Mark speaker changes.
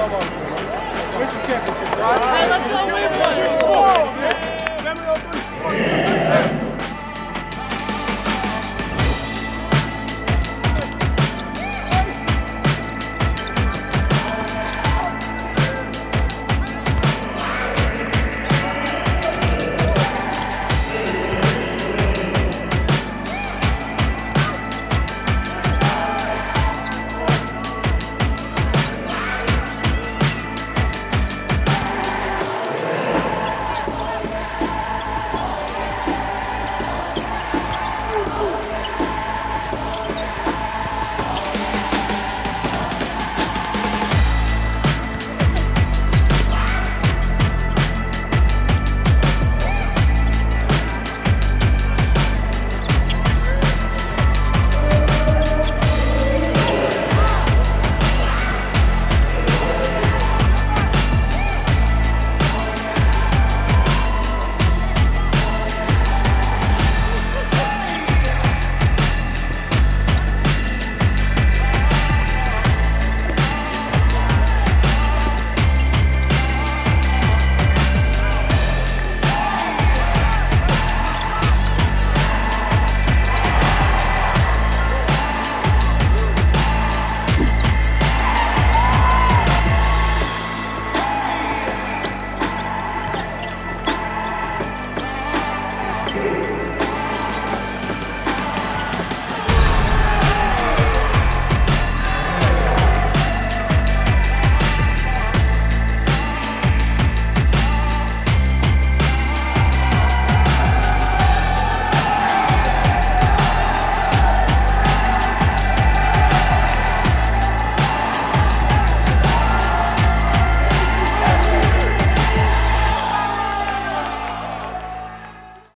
Speaker 1: Win some championships, right?
Speaker 2: Hey, let's go win